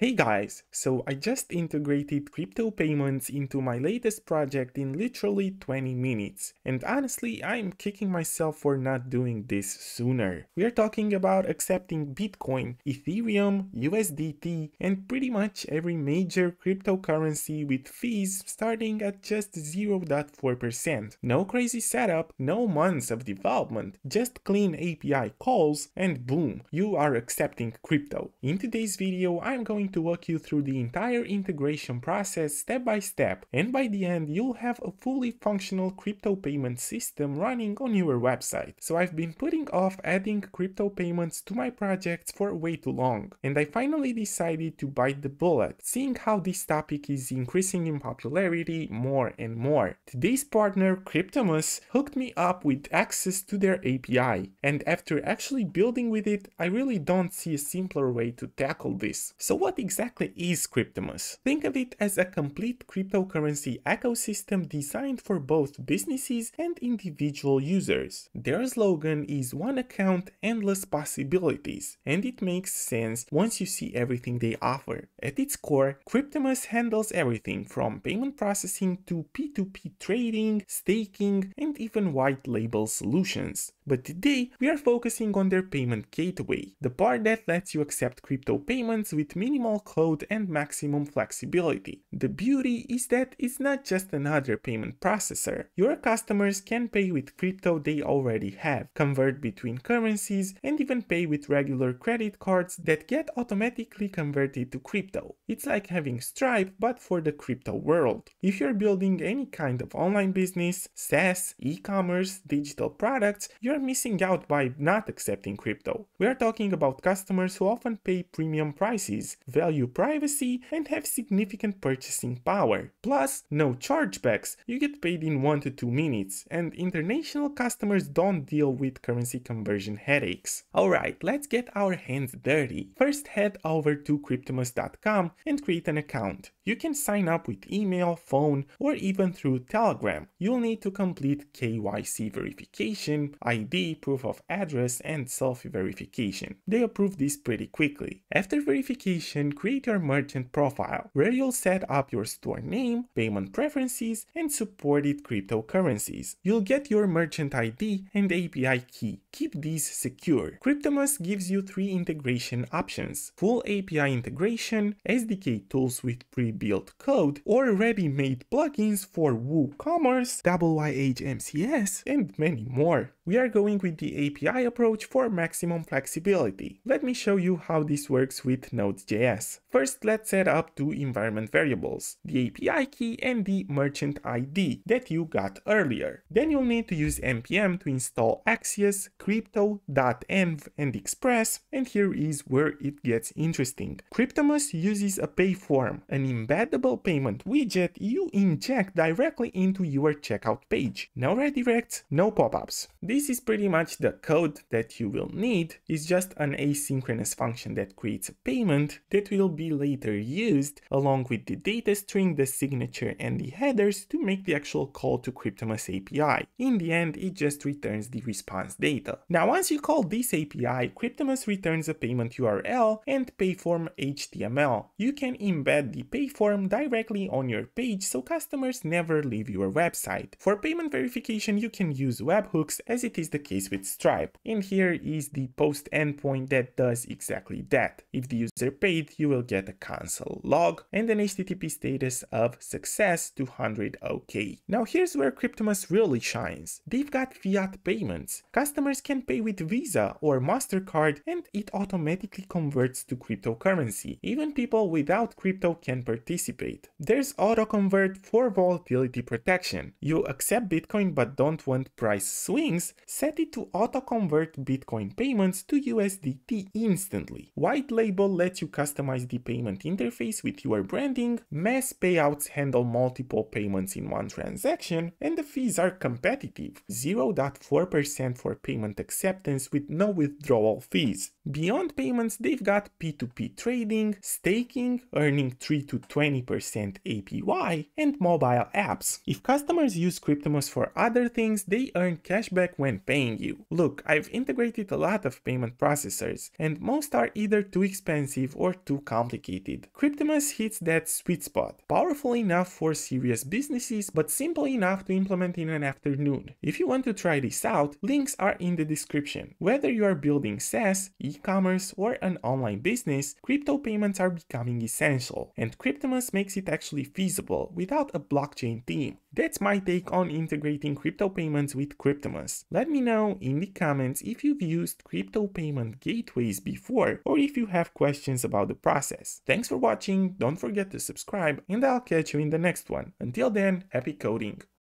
Hey guys, so I just integrated crypto payments into my latest project in literally 20 minutes. And honestly, I'm kicking myself for not doing this sooner. We are talking about accepting Bitcoin, Ethereum, USDT, and pretty much every major cryptocurrency with fees starting at just 0.4%. No crazy setup, no months of development, just clean API calls, and boom, you are accepting crypto. In today's video, I'm going to walk you through the entire integration process step by step, and by the end, you'll have a fully functional crypto payment system running on your website. So I've been putting off adding crypto payments to my projects for way too long, and I finally decided to bite the bullet, seeing how this topic is increasing in popularity more and more. Today's partner, Cryptomus, hooked me up with access to their API, and after actually building with it, I really don't see a simpler way to tackle this. So what exactly is Cryptomus? Think of it as a complete cryptocurrency ecosystem designed for both businesses and individual users. Their slogan is one account, endless possibilities, and it makes sense once you see everything they offer. At its core, Cryptomus handles everything from payment processing to P2P trading, staking, and even white label solutions. But today, we are focusing on their payment gateway, the part that lets you accept crypto payments with minimal code and maximum flexibility. The beauty is that it's not just another payment processor. Your customers can pay with crypto they already have, convert between currencies, and even pay with regular credit cards that get automatically converted to crypto. It's like having Stripe but for the crypto world. If you're building any kind of online business, SaaS, e-commerce, digital products, you're missing out by not accepting crypto. We are talking about customers who often pay premium prices, value privacy, and have significant purchasing power. Plus, no chargebacks, you get paid in 1 to 2 minutes, and international customers don't deal with currency conversion headaches. Alright, let's get our hands dirty. First head over to cryptomus.com and create an account. You can sign up with email, phone, or even through Telegram. You'll need to complete KYC verification, ID, proof of address, and self-verification. They approve this pretty quickly. After verification, create your merchant profile, where you'll set up your store name, payment preferences, and supported cryptocurrencies. You'll get your merchant ID and API key. Keep these secure. Cryptomus gives you three integration options, full API integration, SDK tools with pre-built code, or ready-made plugins for WooCommerce, WHMCS, and many more. We are going with the API approach for maximum flexibility. Let me show you how this works with Node.js. First, let's set up two environment variables, the API key and the merchant ID that you got earlier. Then you'll need to use npm to install Axios, Crypto, .env, and Express, and here is where it gets interesting. Cryptomus uses a pay form, an embeddable payment widget you inject directly into your checkout page. No redirects, no pop-ups. This is pretty much the code that you will need. It's just an asynchronous function that creates a payment that will be later used along with the data string, the signature, and the headers to make the actual call to Cryptomus API. In the end, it just returns the response data. Now, once you call this API, Cryptomus returns a payment URL and payform HTML. You can embed the payform directly on your page so customers never leave your website. For payment verification, you can use webhooks as it is the case with Stripe. And here is the post endpoint that does exactly that. If the user paid, you will get a console log and an HTTP status of success 200 OK. Now here's where Cryptomus really shines. They've got fiat payments. Customers can pay with Visa or MasterCard and it automatically converts to cryptocurrency. Even people without crypto can participate. There's auto-convert for volatility protection. You accept Bitcoin but don't want price swings, set it to auto-convert Bitcoin payments to USDT instantly. White Label lets you customize the payment interface with your branding, mass payouts handle multiple payments in one transaction, and the fees are competitive, 0.4% for payment acceptance with no withdrawal fees. Beyond payments, they've got P2P trading, staking, earning 3 to 20% APY, and mobile apps. If customers use Cryptomus for other things, they earn cashback when paying you. Look, I've integrated a lot of payment processors, and most are either too expensive or too complicated. Cryptomus hits that sweet spot, powerful enough for serious businesses but simple enough to implement in an afternoon. If you want to try this out, links are in the description. Whether you are building SaaS, e-commerce or an online business, crypto payments are becoming essential and Cryptomus makes it actually feasible without a blockchain team. That's my take on integrating crypto payments with Cryptomus. Let me know in the comments if you've used crypto payment gateways before or if you have questions about the process. Thanks for watching, don't forget to subscribe and I'll catch you in the next one. Until then, happy coding!